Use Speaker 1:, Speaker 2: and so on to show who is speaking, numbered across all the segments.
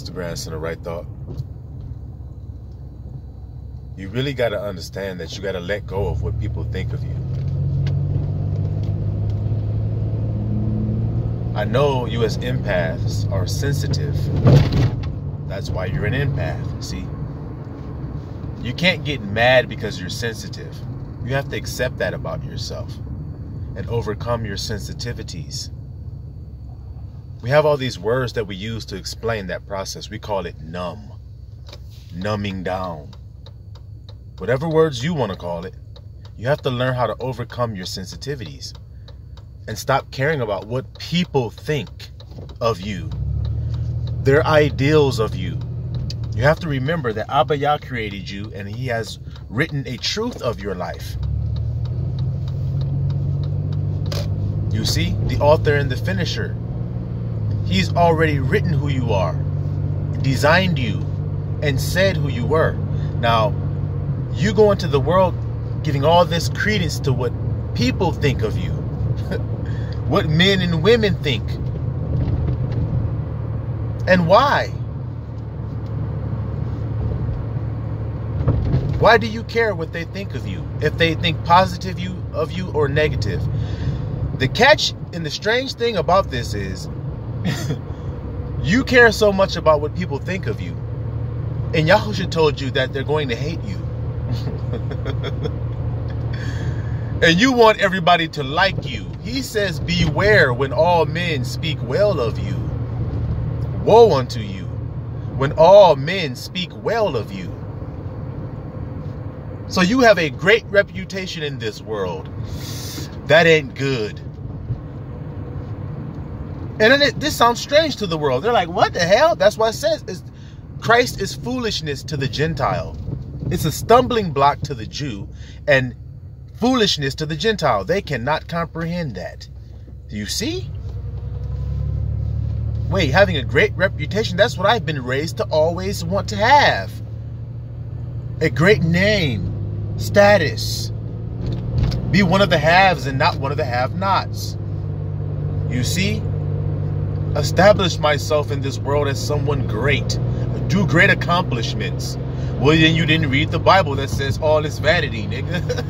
Speaker 1: The grandson of right thought. You really got to understand that you got to let go of what people think of you. I know you as empaths are sensitive. That's why you're an empath, see? You can't get mad because you're sensitive. You have to accept that about yourself and overcome your sensitivities. We have all these words that we use to explain that process. We call it numb, numbing down. Whatever words you want to call it, you have to learn how to overcome your sensitivities and stop caring about what people think of you, their ideals of you. You have to remember that Abba Yah created you and he has written a truth of your life. You see, the author and the finisher He's already written who you are, designed you, and said who you were. Now, you go into the world giving all this credence to what people think of you, what men and women think. And why? Why do you care what they think of you? If they think positive you of you or negative? The catch and the strange thing about this is you care so much about what people think of you. And Yahusha told you that they're going to hate you. and you want everybody to like you. He says, Beware when all men speak well of you. Woe unto you when all men speak well of you. So you have a great reputation in this world. That ain't good. And then it, this sounds strange to the world. They're like, what the hell? That's what it says. It's, Christ is foolishness to the Gentile. It's a stumbling block to the Jew and foolishness to the Gentile. They cannot comprehend that. Do you see? Wait, having a great reputation, that's what I've been raised to always want to have. A great name, status. Be one of the haves and not one of the have-nots. You see? Establish myself in this world as someone great, do great accomplishments. Well, then you didn't read the Bible that says all is vanity, nigga.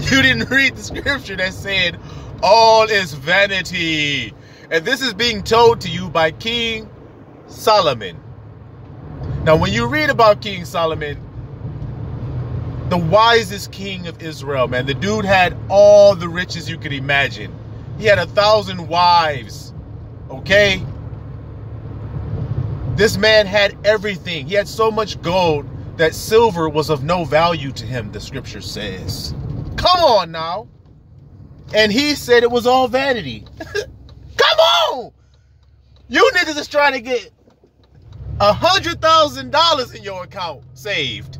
Speaker 1: you didn't read the scripture that said all is vanity. And this is being told to you by King Solomon. Now, when you read about King Solomon, the wisest king of Israel, man, the dude had all the riches you could imagine. He had a thousand wives. Okay? This man had everything. He had so much gold that silver was of no value to him, the scripture says. Come on now. And he said it was all vanity. Come on! You niggas is trying to get a hundred thousand dollars in your account saved.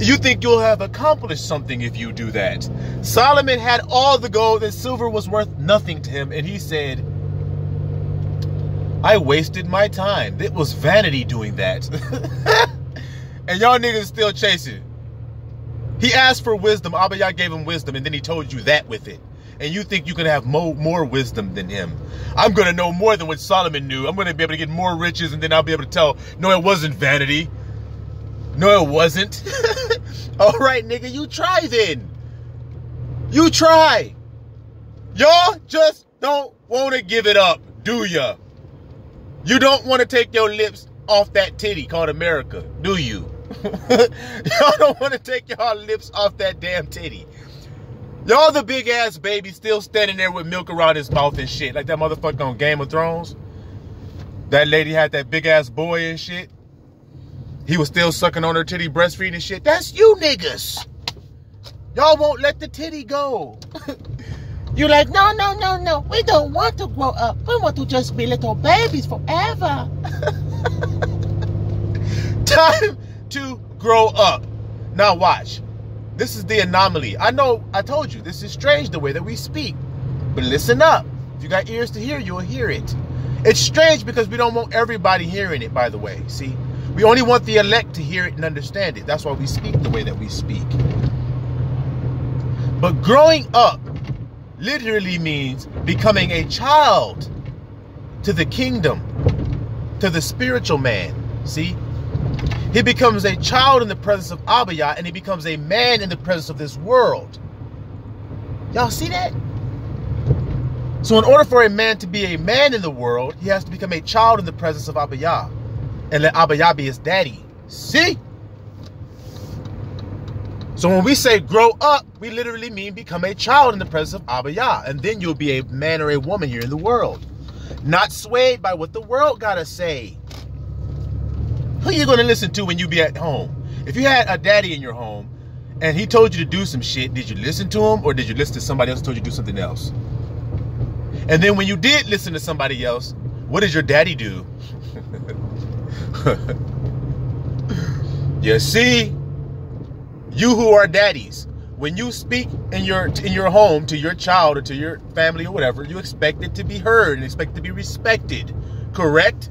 Speaker 1: You think you'll have accomplished something if you do that. Solomon had all the gold and silver was worth nothing to him. And he said, I wasted my time. It was vanity doing that. and y'all niggas still chasing. He asked for wisdom. Abba Yah gave him wisdom. And then he told you that with it. And you think you can have more, more wisdom than him. I'm going to know more than what Solomon knew. I'm going to be able to get more riches. And then I'll be able to tell, no, it wasn't vanity. No, it wasn't. All right, nigga, you try then. You try. Y'all just don't want to give it up, do ya? You don't want to take your lips off that titty called America, do you? y'all don't want to take y'all lips off that damn titty. Y'all the big ass baby still standing there with milk around his mouth and shit. Like that motherfucker on Game of Thrones. That lady had that big ass boy and shit. He was still sucking on her titty, breastfeeding shit. That's you niggas. Y'all won't let the titty go. You're like, no, no, no, no. We don't want to grow up. We want to just be little babies forever. Time to grow up. Now watch. This is the anomaly. I know I told you this is strange the way that we speak. But listen up. If you got ears to hear, you'll hear it. It's strange because we don't want everybody hearing it, by the way. See? We only want the elect to hear it and understand it. That's why we speak the way that we speak. But growing up literally means becoming a child. to the kingdom, to the spiritual man. See? He becomes a child in the presence of Abba Yah and he becomes a man in the presence of this world. Y'all see that? So in order for a man to be a man in the world, he has to become a child in the presence of Abba Yah. And let Abba Yah be his daddy. See? So when we say grow up, we literally mean become a child in the presence of Abba Yah. And then you'll be a man or a woman here in the world. Not swayed by what the world gotta say. Who you gonna listen to when you be at home? If you had a daddy in your home and he told you to do some shit, did you listen to him or did you listen to somebody else told you to do something else? And then when you did listen to somebody else, what did your daddy do? you see, you who are daddies, when you speak in your in your home to your child or to your family or whatever, you expect it to be heard and expect to be respected. Correct?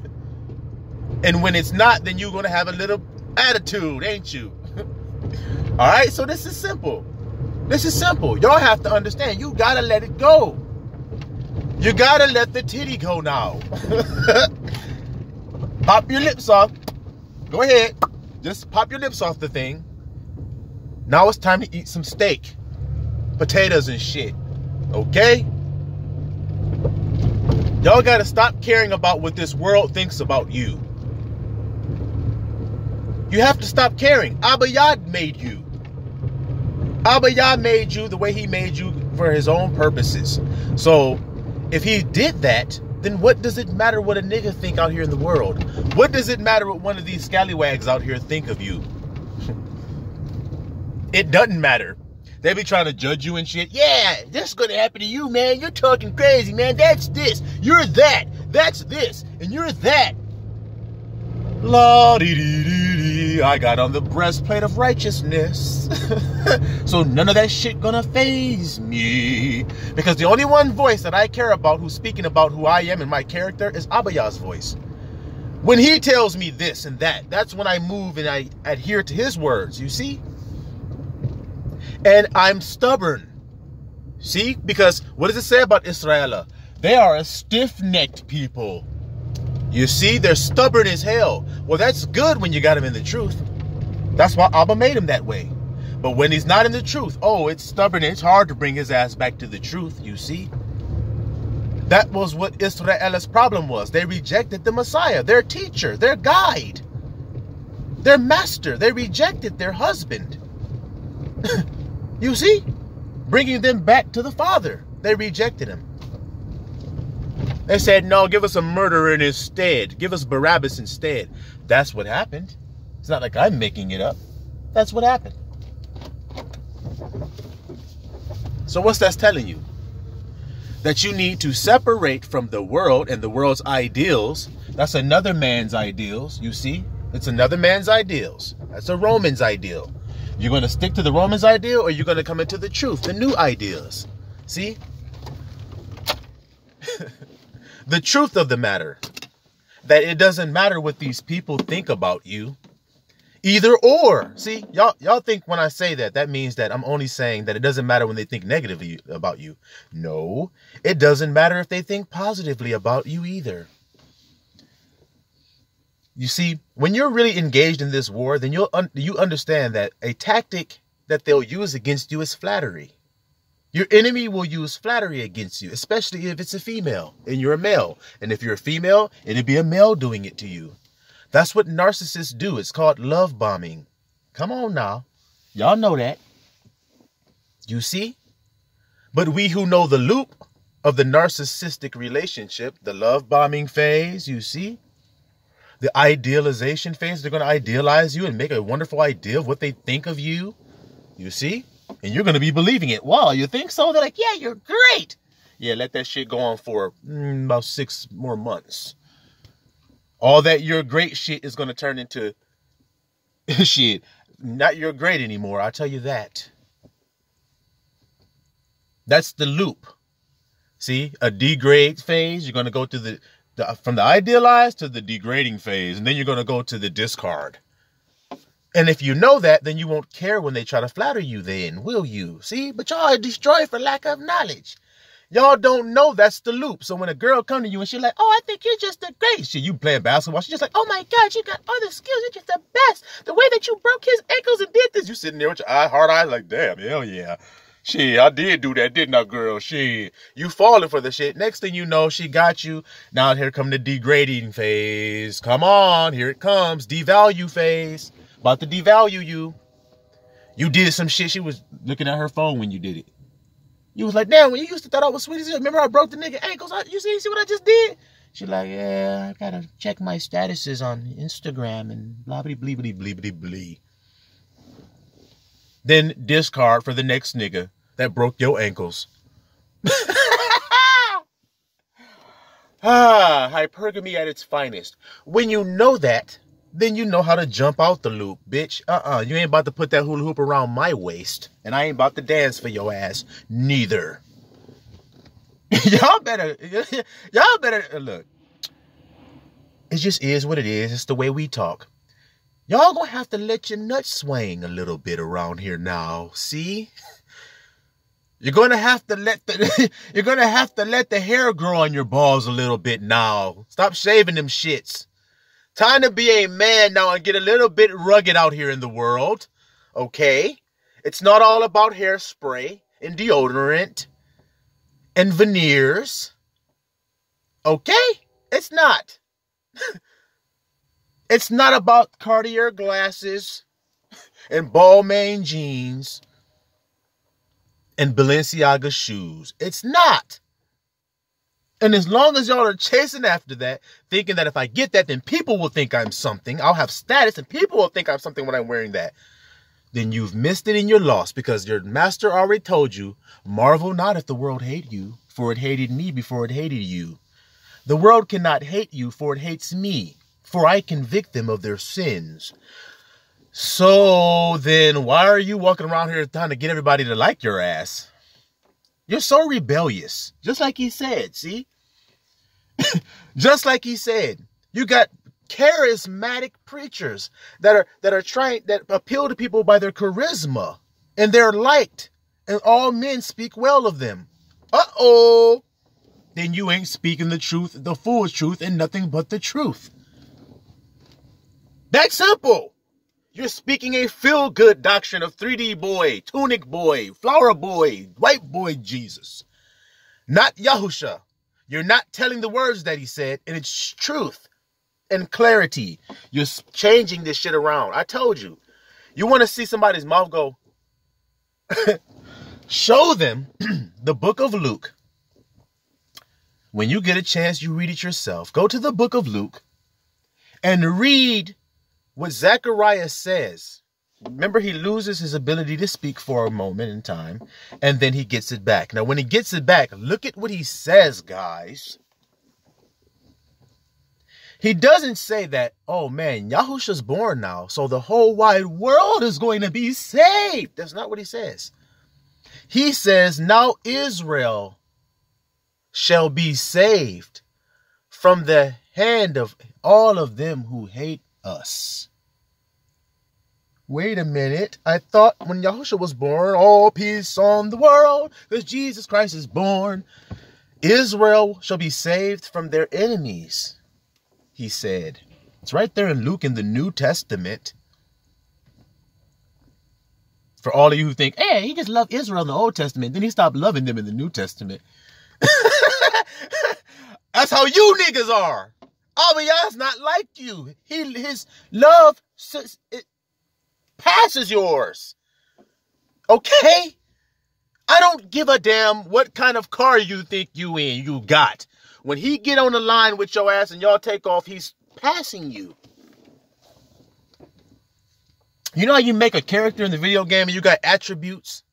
Speaker 1: And when it's not, then you're gonna have a little attitude, ain't you? All right, so this is simple. This is simple. Y'all have to understand. You gotta let it go. You gotta let the titty go now. pop your lips off. Go ahead. Just pop your lips off the thing. Now it's time to eat some steak, potatoes, and shit. Okay? Y'all gotta stop caring about what this world thinks about you. You have to stop caring. Abba Yah made you. Abba Yah made you the way he made you for his own purposes. So if he did that, then what does it matter what a nigga think out here in the world? What does it matter what one of these scallywags out here think of you? it doesn't matter. They be trying to judge you and shit. Yeah, this is gonna happen to you, man. You're talking crazy, man. That's this. You're that. That's this. And you're that. La dee dee dee dee. I got on the breastplate of righteousness. so none of that shit gonna phase me. Because the only one voice that I care about who's speaking about who I am and my character is Abba Yah's voice. When he tells me this and that, that's when I move and I adhere to his words, you see? And I'm stubborn. See? Because what does it say about Israel? They are a stiff-necked people. You see, they're stubborn as hell. Well, that's good when you got him in the truth. That's why Abba made him that way. But when he's not in the truth, oh, it's stubborn. It's hard to bring his ass back to the truth, you see. That was what Israel's problem was. They rejected the Messiah, their teacher, their guide, their master. They rejected their husband. you see? Bringing them back to the Father. They rejected him. They said, no, give us a murderer instead. Give us Barabbas instead. That's what happened. It's not like I'm making it up. That's what happened. So what's that telling you? That you need to separate from the world and the world's ideals. That's another man's ideals, you see? It's another man's ideals. That's a Roman's ideal. You're going to stick to the Roman's ideal or you're going to come into the truth, the new ideas. See? the truth of the matter that it doesn't matter what these people think about you. Either or. See y'all y'all think when i say that that means that i'm only saying that it doesn't matter when they think negatively about you. No it doesn't matter if they think positively about you either. You see when you're really engaged in this war then you'll un- you understand that a tactic that they'll use against you is flattery your enemy will use flattery against you, especially if it's a female and you're a male. And if you're a female, it'll be a male doing it to you. That's what narcissists do. It's called love bombing. Come on now. Y'all know that. You see? But we who know the loop of the narcissistic relationship, the love bombing phase, you see? The idealization phase, they're going to idealize you and make a wonderful idea of what they think of you. You see? And you're going to be believing it. Wow, you think so? They're like, yeah, you're great. Yeah, let that shit go on for mm, about six more months. All that your great shit is going to turn into shit. Not your great anymore. I'll tell you that. That's the loop. See, a degrade phase, you're going to go to the, the from the idealized to the degrading phase, and then you're going to go to the discard. And if you know that, then you won't care when they try to flatter you then, will you? See? But y'all are destroyed for lack of knowledge. Y'all don't know that's the loop. So when a girl come to you and she's like, oh, I think you're just a great shit. You playing basketball. She's just like, oh my God, you got all the skills. You're just the best. The way that you broke his ankles and did this. You sitting there with your eye, hard eyes like, damn, hell yeah. Shit, I did do that, didn't I, girl? Shit. You falling for the shit. Next thing you know, she got you. Now here come the degrading phase. Come on, here it comes. Devalue phase. About to devalue you. You did some shit. She was looking at her phone when you did it. You was like, damn, when you used to thought I was sweet as hell. Remember I broke the nigga ankles? You see, see what I just did? She like, yeah, I gotta check my statuses on Instagram and blah blah blah blah blah blah blah. Then discard for the next nigga that broke your ankles. ah, hypergamy at its finest. When you know that, then you know how to jump out the loop, bitch. Uh-uh. You ain't about to put that hula hoop around my waist. And I ain't about to dance for your ass. Neither. y'all better, y'all better, uh, look. It just is what it is. It's the way we talk. Y'all gonna have to let your nuts swing a little bit around here now. See? You're gonna have to let the you're gonna have to let the hair grow on your balls a little bit now. Stop shaving them shits. Time to be a man now and get a little bit rugged out here in the world. Okay? It's not all about hairspray and deodorant and veneers. Okay? It's not. it's not about Cartier glasses and Balmain jeans and Balenciaga shoes. It's not. And as long as y'all are chasing after that, thinking that if I get that, then people will think I'm something, I'll have status and people will think I'm something when I'm wearing that, then you've missed it and you're lost because your master already told you, marvel not if the world hate you, for it hated me before it hated you. The world cannot hate you, for it hates me, for I convict them of their sins. So then why are you walking around here trying to get everybody to like your ass? You're so rebellious. Just like he said, see? Just like he said. You got charismatic preachers that are that are trying that appeal to people by their charisma and they're liked and all men speak well of them. Uh-oh. Then you ain't speaking the truth, the full truth and nothing but the truth. That's simple. You're speaking a feel good doctrine of 3D boy, tunic boy, flower boy, white boy Jesus. Not Yahusha. You're not telling the words that he said, and it's truth and clarity. You're changing this shit around. I told you. You want to see somebody's mouth go, show them the book of Luke. When you get a chance, you read it yourself. Go to the book of Luke and read what Zechariah says, remember he loses his ability to speak for a moment in time, and then he gets it back. Now, when he gets it back, look at what he says, guys. He doesn't say that, oh man, Yahusha's born now, so the whole wide world is going to be saved. That's not what he says. He says, now Israel shall be saved from the hand of all of them who hate us. Wait a minute. I thought when Yahushua was born, all peace on the world, because Jesus Christ is born. Israel shall be saved from their enemies, he said. It's right there in Luke in the New Testament. For all of you who think, hey, he just loved Israel in the Old Testament, then he stopped loving them in the New Testament. That's how you niggas are. Abiyah's not like you. He his love it passes yours. Okay? I don't give a damn what kind of car you think you in you got. When he get on the line with your ass and y'all take off, he's passing you. You know how you make a character in the video game and you got attributes?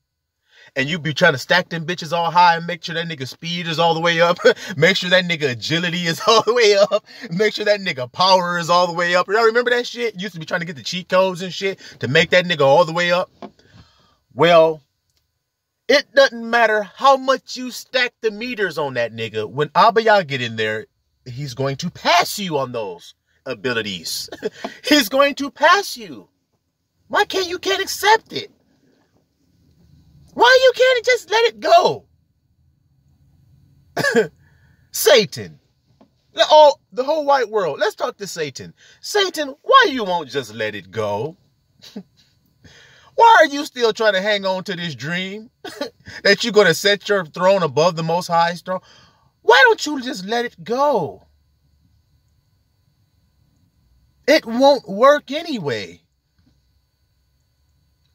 Speaker 1: And you be trying to stack them bitches all high and make sure that nigga speed is all the way up. make sure that nigga agility is all the way up. Make sure that nigga power is all the way up. Y'all remember that shit? Used to be trying to get the cheat codes and shit to make that nigga all the way up. Well, it doesn't matter how much you stack the meters on that nigga. When Abba Yah get in there, he's going to pass you on those abilities. he's going to pass you. Why can't you can't accept it? Why you can't just let it go? Satan. All the whole white world. Let's talk to Satan. Satan, why you won't just let it go? why are you still trying to hang on to this dream that you're going to set your throne above the most high throne? Why don't you just let it go? It won't work anyway.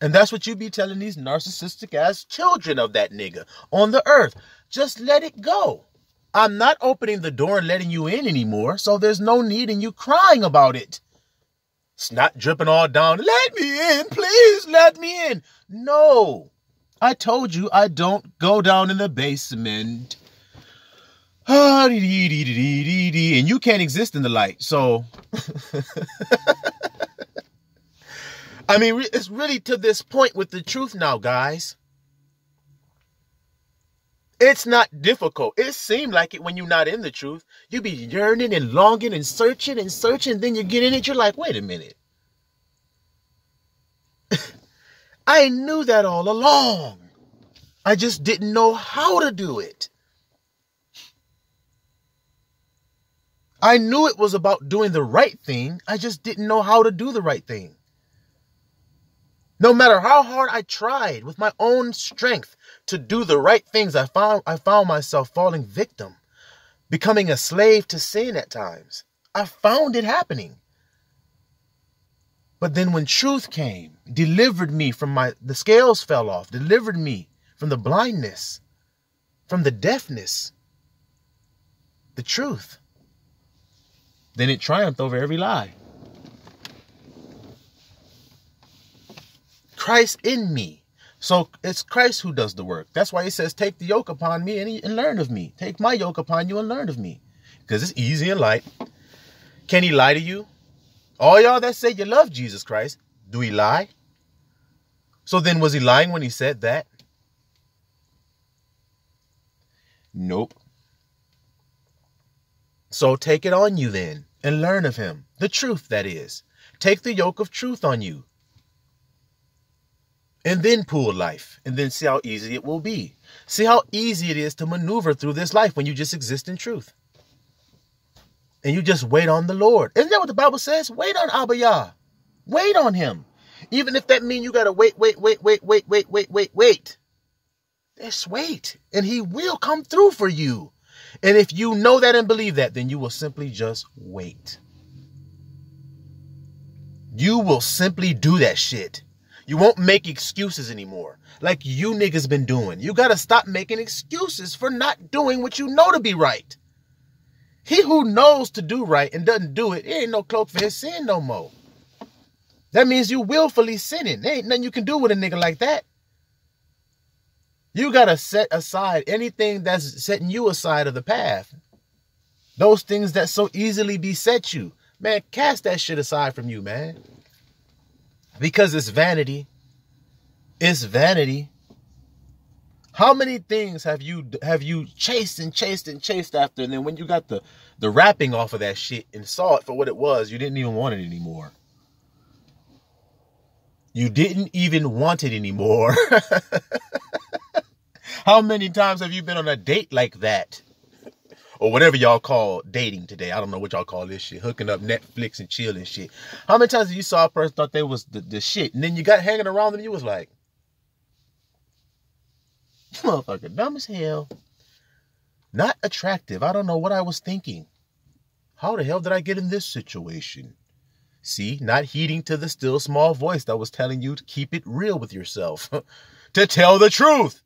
Speaker 1: And that's what you be telling these narcissistic ass children of that nigga on the earth. Just let it go. I'm not opening the door and letting you in anymore, so there's no need in you crying about it. It's not dripping all down. Let me in, please let me in. No. I told you I don't go down in the basement. Ah, and you can't exist in the light. So I mean, it's really to this point with the truth now, guys. It's not difficult. It seemed like it when you're not in the truth. You be yearning and longing and searching and searching. Then you get in it. You're like, wait a minute. I knew that all along. I just didn't know how to do it. I knew it was about doing the right thing. I just didn't know how to do the right thing. No matter how hard I tried with my own strength to do the right things, I found I found myself falling victim, becoming a slave to sin at times. I found it happening. But then when truth came, delivered me from my the scales fell off, delivered me from the blindness, from the deafness, the truth. Then it triumphed over every lie. Christ in me. So it's Christ who does the work. That's why he says, Take the yoke upon me and, and learn of me. Take my yoke upon you and learn of me. Because it's easy and light. Can he lie to you? All y'all that say you love Jesus Christ, do he lie? So then, was he lying when he said that? Nope. So take it on you then and learn of him. The truth, that is. Take the yoke of truth on you and then pull life and then see how easy it will be. See how easy it is to maneuver through this life when you just exist in truth. And you just wait on the Lord. Isn't that what the Bible says? Wait on Abba Yah. Wait on him. Even if that means you got to wait, wait, wait, wait, wait, wait, wait, wait, wait. Just wait. And he will come through for you. And if you know that and believe that, then you will simply just wait. You will simply do that shit. You won't make excuses anymore like you niggas been doing. You got to stop making excuses for not doing what you know to be right. He who knows to do right and doesn't do it, it ain't no cloak for his sin no more. That means you willfully sinning. There ain't nothing you can do with a nigga like that. You got to set aside anything that's setting you aside of the path. Those things that so easily beset you. Man, cast that shit aside from you, man because it's vanity. It's vanity. How many things have you have you chased and chased and chased after, and then when you got the the wrapping off of that shit and saw it for what it was, you didn't even want it anymore. You didn't even want it anymore. How many times have you been on a date like that? Or whatever y'all call dating today. I don't know what y'all call this shit. Hooking up Netflix and chill and shit. How many times have you saw a person thought they was the, the shit, and then you got hanging around them, you was like, motherfucker, dumb as hell. Not attractive. I don't know what I was thinking. How the hell did I get in this situation? See, not heeding to the still small voice that was telling you to keep it real with yourself, to tell the truth.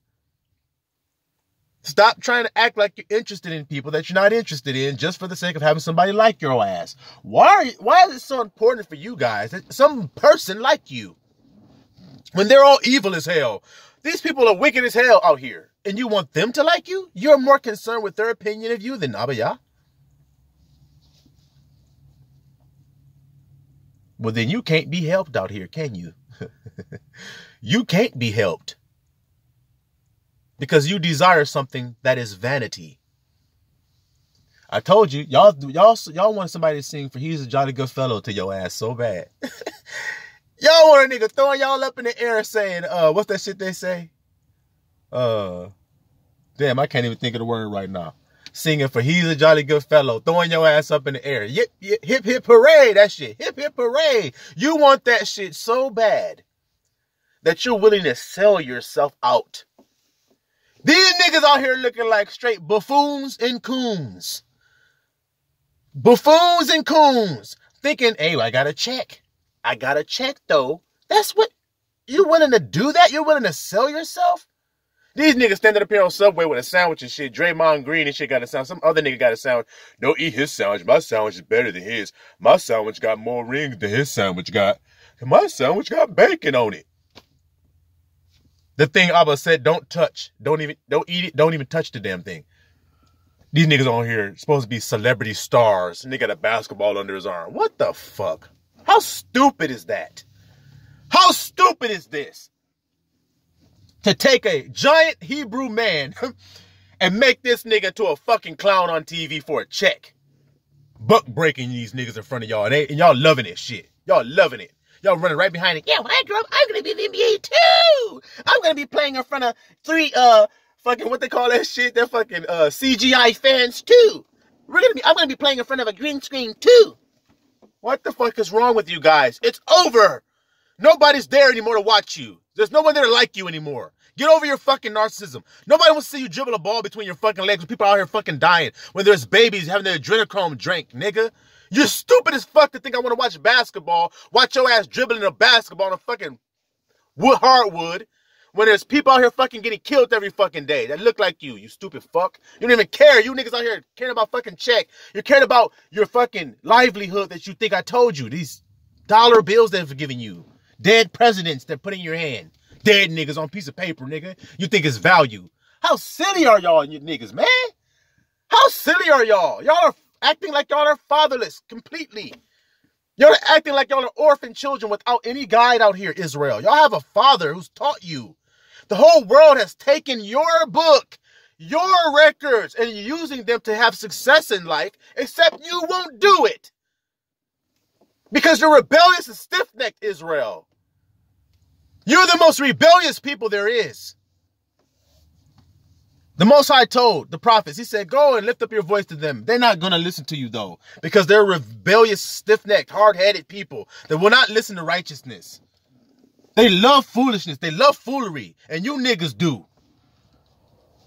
Speaker 1: Stop trying to act like you're interested in people that you're not interested in just for the sake of having somebody like your ass. Why are you, why is it so important for you guys that some person like you when they're all evil as hell? These people are wicked as hell out here, and you want them to like you? You're more concerned with their opinion of you than Abba Yah. Well, then you can't be helped out here, can you? you can't be helped because you desire something that is vanity. I told you, y'all, y'all, y'all want somebody to sing for "He's a Jolly Good Fellow" to your ass so bad. y'all want a nigga throwing y'all up in the air saying, "Uh, what's that shit they say?" Uh, damn, I can't even think of the word right now. singing for He's a Jolly Good Fellow, throwing your ass up in the air. Yip, yip, hip, hip, hooray, that shit. Hip, hip, hooray. You want that shit so bad that you're willing to sell yourself out. These niggas out here looking like straight buffoons and coons. Buffoons and coons. Thinking, hey, I got a check. I got a check though. That's what you willing to do that? You're willing to sell yourself? These niggas standing up here on Subway with a sandwich and shit. Draymond Green and shit got a sandwich. Some other nigga got a sandwich. Don't eat his sandwich. My sandwich is better than his. My sandwich got more rings than his sandwich got. My sandwich got bacon on it. The thing Abba said, don't touch. Don't even don't eat it. Don't even touch the damn thing. These niggas on here supposed to be celebrity stars. They got a basketball under his arm. What the fuck? How stupid is that? How stupid is this? To take a giant Hebrew man and make this nigga to a fucking clown on TV for a check. Buck breaking these niggas in front of y'all. And, they, and y'all loving this shit. Y'all loving it. Y'all running right behind it. Yeah, when I grow up, I'm gonna be in the NBA too. I'm gonna be playing in front of three uh fucking what they call that shit. They're fucking uh CGI fans too. We're gonna be I'm gonna be playing in front of a green screen too. What the fuck is wrong with you guys? It's over. Nobody's there anymore to watch you. There's no one there to like you anymore. Get over your fucking narcissism. Nobody wants to see you dribble a ball between your fucking legs when people out here fucking dying. When there's babies having their adrenochrome drink, nigga. You're stupid as fuck to think I want to watch basketball. Watch your ass dribbling a basketball on a fucking wood hardwood when there's people out here fucking getting killed every fucking day that look like you, you stupid fuck. You don't even care. You niggas out here caring about fucking check. You're caring about your fucking livelihood that you think I told you. These dollar bills they've given you. Dead presidents that put in your hand. Dead niggas on piece of paper, nigga. You think it's value. How silly are y'all you niggas, man? How silly are y'all? Y'all are acting like y'all are fatherless completely. Y'all acting like y'all are orphan children without any guide out here, Israel. Y'all have a father who's taught you. The whole world has taken your book, your records, and using them to have success in life, except you won't do it. Because you're rebellious and stiff necked, Israel. You're the most rebellious people there is. The Most High told the prophets, He said, Go and lift up your voice to them. They're not going to listen to you, though, because they're rebellious, stiff necked, hard headed people that will not listen to righteousness. They love foolishness, they love foolery, and you niggas do.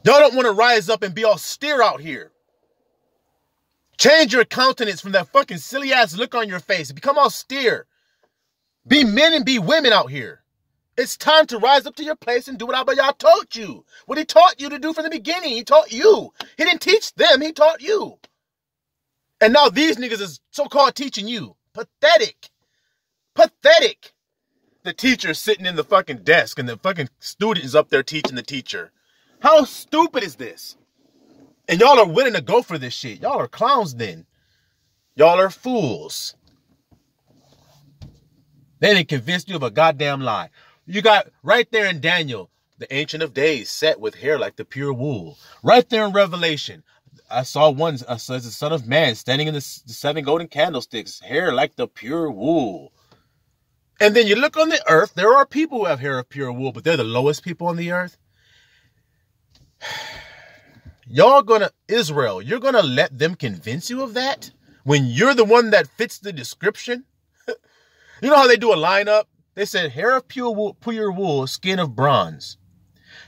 Speaker 1: Y'all don't want to rise up and be austere out here. Change your countenance from that fucking silly ass look on your face. Become austere. Be men and be women out here. It's time to rise up to your place and do what Abba Yah taught you. What he taught you to do from the beginning. He taught you. He didn't teach them, he taught you. And now these niggas is so-called teaching you. Pathetic. Pathetic. The teacher sitting in the fucking desk and the fucking student is up there teaching the teacher. How stupid is this? And y'all are willing to go for this shit. Y'all are clowns then. Y'all are fools. They didn't convince you of a goddamn lie. You got right there in Daniel, the Ancient of Days, set with hair like the pure wool. Right there in Revelation, I saw one, uh, saw the Son of Man standing in the, the seven golden candlesticks, hair like the pure wool. And then you look on the earth, there are people who have hair of pure wool, but they're the lowest people on the earth. Y'all gonna, Israel, you're gonna let them convince you of that? When you're the one that fits the description? you know how they do a lineup? They said hair of pure wool, pure wool, skin of bronze.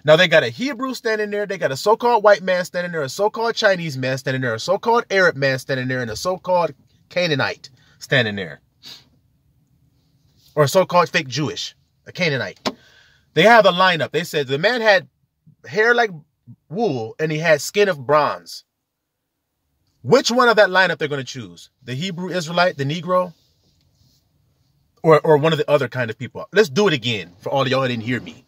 Speaker 1: Now they got a Hebrew standing there, they got a so-called white man standing there, a so-called Chinese man standing there, a so-called Arab man standing there, and a so-called Canaanite standing there. Or a so-called fake Jewish, a Canaanite. They have a lineup. They said the man had hair like wool and he had skin of bronze. Which one of that lineup they're going to choose? The Hebrew Israelite, the Negro, or, or one of the other kind of people. Let's do it again for all of y'all didn't hear me.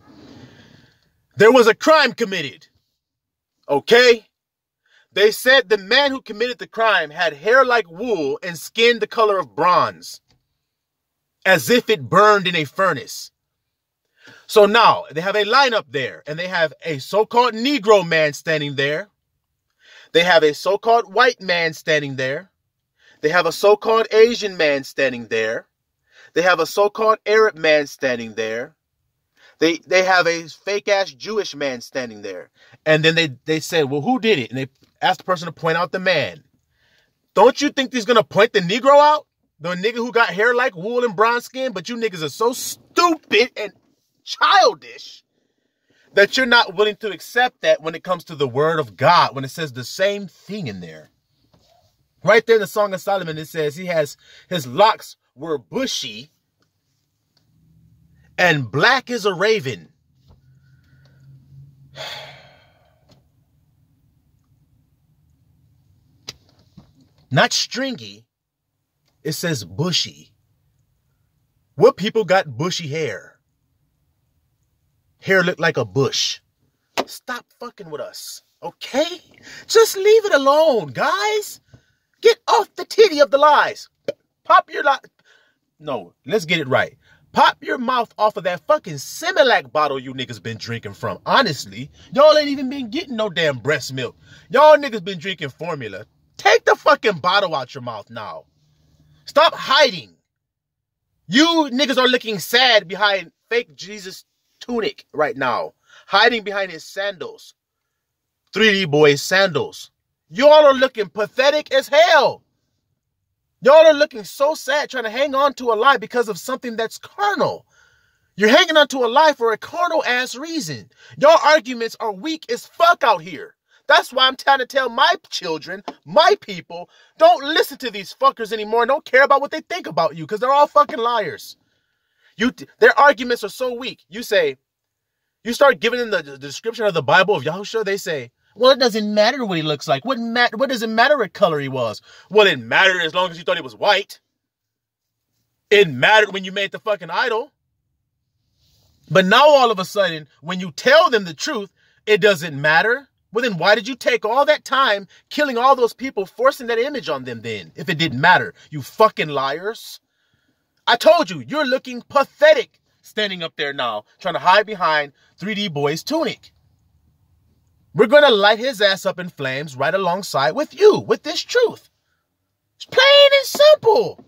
Speaker 1: There was a crime committed. Okay? They said the man who committed the crime had hair like wool and skin the color of bronze, as if it burned in a furnace. So now they have a lineup there, and they have a so called Negro man standing there. They have a so called white man standing there. They have a so called Asian man standing there. They have a so called Arab man standing there. They they have a fake ass Jewish man standing there. And then they they said, "Well, who did it?" And they asked the person to point out the man. Don't you think he's gonna point the Negro out? The nigga who got hair like wool and brown skin, but you niggas are so stupid and childish that you're not willing to accept that when it comes to the word of God, when it says the same thing in there. Right there in the Song of Solomon, it says he has his locks were bushy and black as a raven. Not stringy. It says bushy. What people got bushy hair? Hair looked like a bush. Stop fucking with us, okay? Just leave it alone, guys. Get off the titty of the lies. Pop your li- No, let's get it right. Pop your mouth off of that fucking Similac bottle you niggas been drinking from. Honestly, y'all ain't even been getting no damn breast milk. Y'all niggas been drinking formula. Take the fucking bottle out your mouth now. Stop hiding. You niggas are looking sad behind fake Jesus tunic right now, hiding behind his sandals. 3D boys sandals. Y'all are looking pathetic as hell. Y'all are looking so sad trying to hang on to a lie because of something that's carnal. You're hanging on to a lie for a carnal ass reason. Your arguments are weak as fuck out here. That's why I'm trying to tell my children, my people, don't listen to these fuckers anymore. Don't care about what they think about you because they're all fucking liars. You, their arguments are so weak. You say, you start giving them the, the description of the Bible of Yahushua. They say, well, it doesn't matter what he looks like. What matter? What does it matter what color he was? Well, it mattered as long as you thought he was white. It mattered when you made the fucking idol. But now all of a sudden, when you tell them the truth, it doesn't matter. Well, then why did you take all that time killing all those people, forcing that image on them then, if it didn't matter? You fucking liars. I told you, you're looking pathetic standing up there now, trying to hide behind 3D Boy's tunic. We're going to light his ass up in flames right alongside with you, with this truth. It's plain and simple.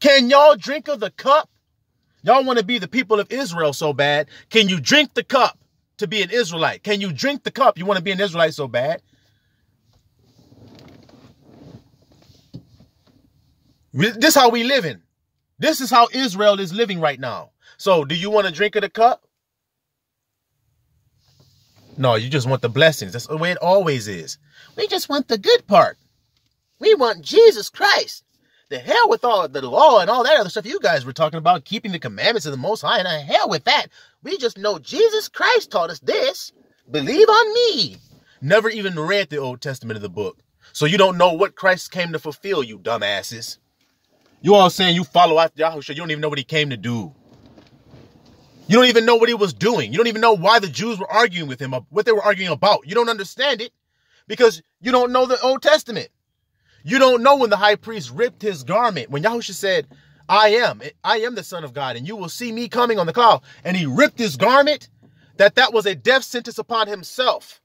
Speaker 1: Can y'all drink of the cup? Y'all want to be the people of Israel so bad. Can you drink the cup to be an Israelite? Can you drink the cup? You want to be an Israelite so bad? This is how we living. This is how Israel is living right now. So do you want to drink of the cup? No, you just want the blessings. That's the way it always is. We just want the good part. We want Jesus Christ. The hell with all the law and all that other stuff you guys were talking about, keeping the commandments of the Most High, and the hell with that. We just know Jesus Christ taught us this. Believe on me. Never even read the Old Testament of the book. So you don't know what Christ came to fulfill, you dumbasses. You all saying you follow after Yahushua, you don't even know what he came to do. You don't even know what he was doing. You don't even know why the Jews were arguing with him, what they were arguing about. You don't understand it because you don't know the Old Testament. You don't know when the high priest ripped his garment. When Yahushua said, I am, I am the son of God and you will see me coming on the cloud. And he ripped his garment, that that was a death sentence upon himself.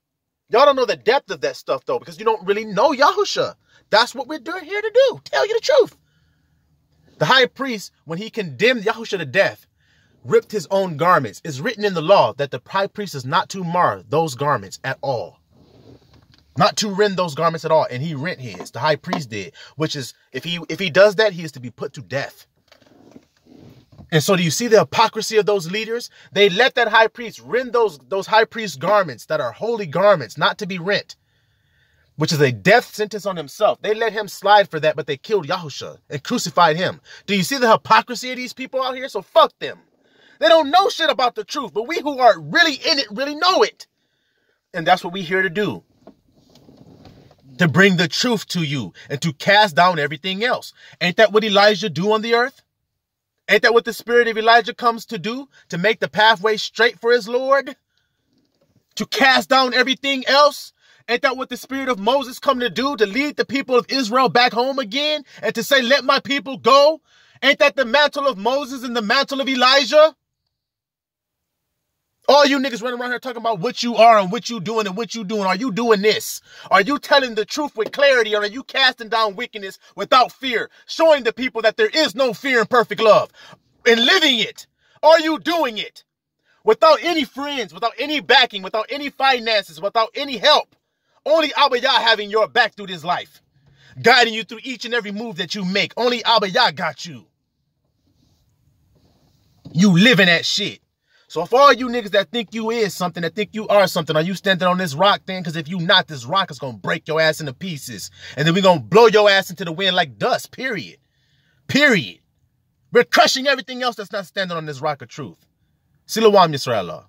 Speaker 1: Y'all don't know the depth of that stuff though, because you don't really know Yahusha. That's what we're doing here to do. Tell you the truth. The high priest, when he condemned Yahusha to death, ripped his own garments. It's written in the law that the high priest is not to mar those garments at all. Not to rend those garments at all. And he rent his. The high priest did. Which is, if he if he does that, he is to be put to death. And so do you see the hypocrisy of those leaders? They let that high priest rend those, those high priest garments that are holy garments, not to be rent, which is a death sentence on himself. They let him slide for that, but they killed Yahusha and crucified him. Do you see the hypocrisy of these people out here? So fuck them. They don't know shit about the truth, but we who are really in it really know it. And that's what we here to do. To bring the truth to you and to cast down everything else. Ain't that what Elijah do on the earth? Ain't that what the spirit of Elijah comes to do? To make the pathway straight for his Lord? To cast down everything else? Ain't that what the spirit of Moses come to do? To lead the people of Israel back home again? And to say, let my people go? Ain't that the mantle of Moses and the mantle of Elijah? All you niggas running around here talking about what you are and what you doing and what you doing. Are you doing this? Are you telling the truth with clarity or are you casting down wickedness without fear? Showing the people that there is no fear in perfect love and living it. Are you doing it? Without any friends, without any backing, without any finances, without any help. Only Abba Yah having your back through this life. Guiding you through each and every move that you make. Only Abba Yah got you. You living that shit. So if all you niggas that think you is something, that think you are something, are you standing on this rock thing? Because if you not, this rock is going to break your ass into pieces. And then we going to blow your ass into the wind like dust, period. Period. We're crushing everything else that's not standing on this rock of truth. Silawam Yisrael.